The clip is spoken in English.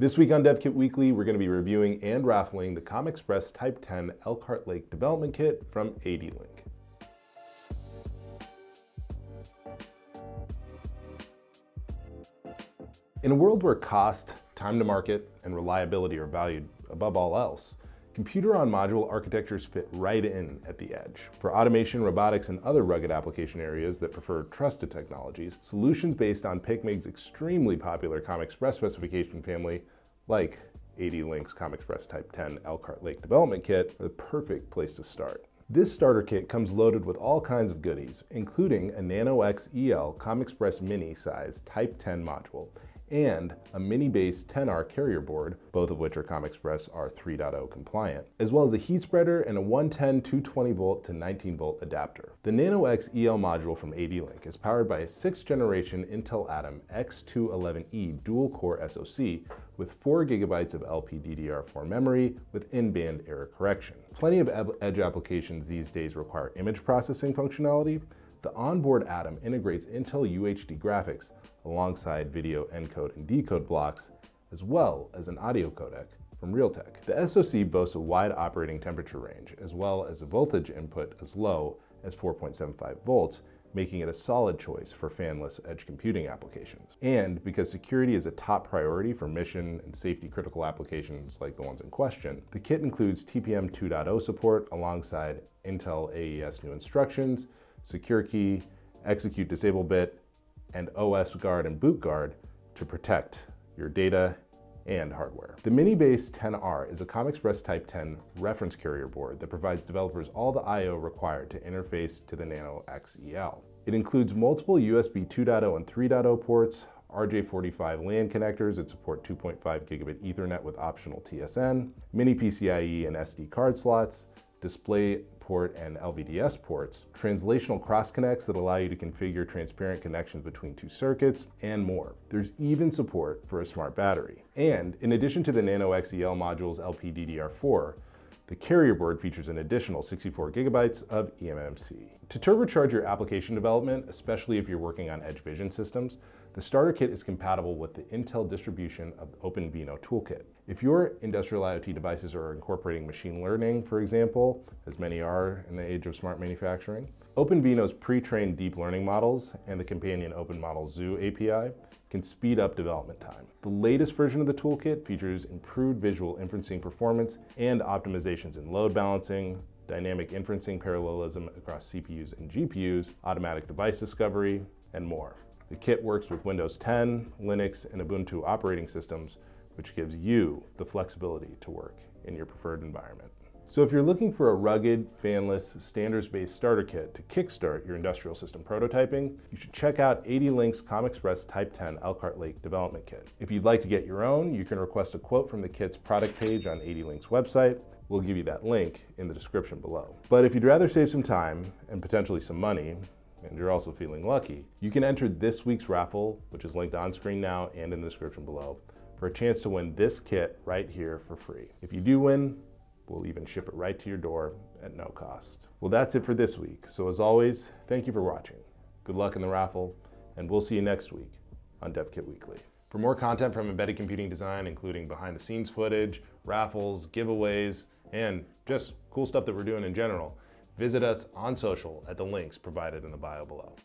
This week on DevKit Weekly, we're going to be reviewing and raffling the COM Express Type 10 Elkhart Lake Development Kit from ADLINK. In a world where cost, time to market, and reliability are valued above all else, Computer-on-module architectures fit right in at the edge. For automation, robotics, and other rugged application areas that prefer trusted technologies, solutions based on PICMG's extremely popular COM Express specification family, like ADLINK's ComExpress Type 10 Elkhart Lake Development Kit, are the perfect place to start. This starter kit comes loaded with all kinds of goodies, including a Nano X EL COM Express Mini size Type 10 module and a miniBASE 10R carrier board, both of which are COM Express R3.0 compliant, as well as a heat spreader and a 110 220 volt to 19 volt adapter. The nanoX-EL module from ADLINK is powered by a 6th generation Intel Atom X211E dual-core SoC with 4 gigabytes of LPDDR4 memory with in-band error correction. Plenty of edge applications these days require image processing functionality, the onboard Atom integrates Intel UHD graphics alongside video encode and decode blocks, as well as an audio codec from Realtek. The SoC boasts a wide operating temperature range, as well as a voltage input as low as 4.75 volts, making it a solid choice for fanless edge computing applications. And because security is a top priority for mission and safety critical applications like the ones in question, the kit includes TPM 2.0 support alongside Intel AES new instructions, secure key, execute disable bit, and OS guard and boot guard to protect your data and hardware. The miniBASE 10R is a COM Express Type 10 reference carrier board that provides developers all the I.O. required to interface to the nanoX-EL. It includes multiple USB 2.0 and 3.0 ports, RJ45 LAN connectors that support 2.5 gigabit Ethernet with optional TSN, mini PCIe and SD card slots, display port and LVDS ports, translational cross connects that allow you to configure transparent connections between two circuits, and more. There's even support for a smart battery. And in addition to the nanoX-EL module's LPDDR4, the carrier board features an additional 64 gigabytes of eMMC. To turbocharge your application development, especially if you're working on Edge Vision systems, the starter kit is compatible with the Intel distribution of OpenVINO toolkit. If your industrial IoT devices are incorporating machine learning, for example, as many are in the age of smart manufacturing, OpenVINO's pre-trained deep learning models and the companion Open Model Zoo API can speed up development time. The latest version of the toolkit features improved visual inferencing performance and optimizations in load balancing, dynamic inferencing parallelism across CPUs and GPUs, automatic device discovery, and more. The kit works with Windows 10, Linux, and Ubuntu operating systems, which gives you the flexibility to work in your preferred environment. So if you're looking for a rugged, fanless, standards-based starter kit to kickstart your industrial system prototyping, you should check out ADLINK's ComExpress Type 10 Elkhart Lake Development Kit. If you'd like to get your own, you can request a quote from the kit's product page on ADLINK's website. We'll give you that link in the description below. But if you'd rather save some time and potentially some money, and you're also feeling lucky, you can enter this week's raffle, which is linked on screen now and in the description below, for a chance to win this kit right here for free. If you do win, we'll even ship it right to your door at no cost. Well, that's it for this week. So as always, thank you for watching. Good luck in the raffle, and we'll see you next week on DevKit Weekly. For more content from embedded computing design, including behind the scenes footage, raffles, giveaways, and just cool stuff that we're doing in general, Visit us on social at the links provided in the bio below.